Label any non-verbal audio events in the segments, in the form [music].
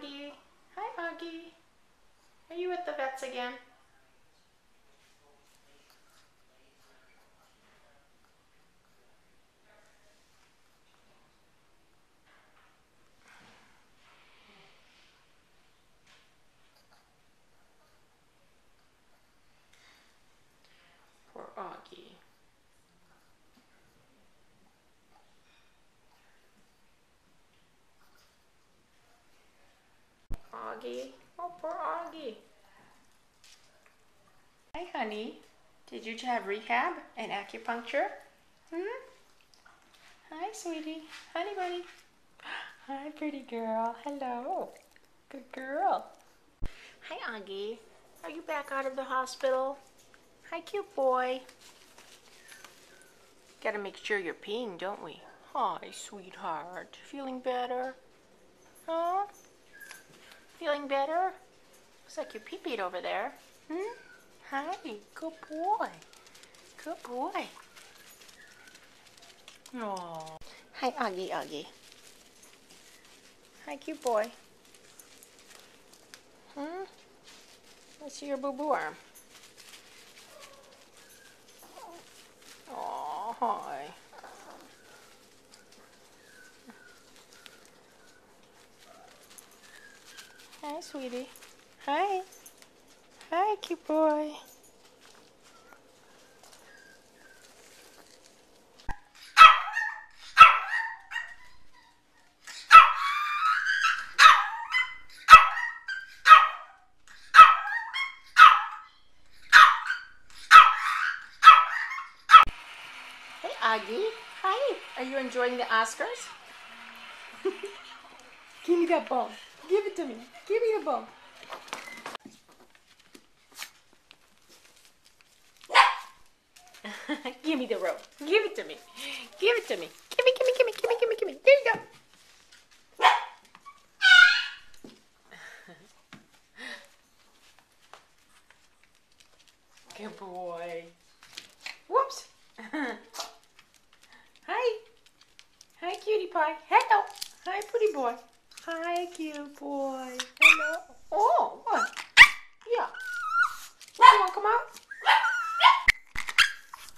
Augie. Hi, Augie. Are you at the vet's again? Poor Augie. Augie. Oh, poor Augie. Hi, honey. Did you have rehab and acupuncture? Hmm? Hi, sweetie. Honey bunny. [gasps] Hi, pretty girl. Hello. Good girl. Hi, Augie. Are you back out of the hospital? Hi, cute boy. Gotta make sure you're peeing, don't we? Hi, sweetheart. Feeling better? Huh? Feeling better? Looks like you pee-peed over there. Hmm? Hi, good boy. Good boy. Aww. Hi, Augie, Augie. Hi, cute boy. Hmm? Let's see your boo-boo arm. Aw, hi. Hi, sweetie. Hi. Hi, cute boy. Hey, Augie. Hi. Are you enjoying the Oscars? [laughs] Give me that bone. Give it to me. Give me the bone. [laughs] give me the rope. Give it to me. Give it to me. Give me, give me, give me, give me, give me, give me. There you go. [laughs] Good boy. Whoops. [laughs] Hi. Hi, cutie pie. Hello. Hi, pretty boy. Hi, cute boy. Hello. Oh, what? Yeah. Out?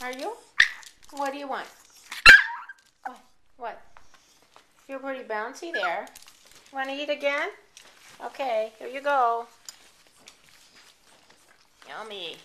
Are you? What do you want? What? What? You're pretty bouncy there. Want to eat again? Okay, here you go. Yummy.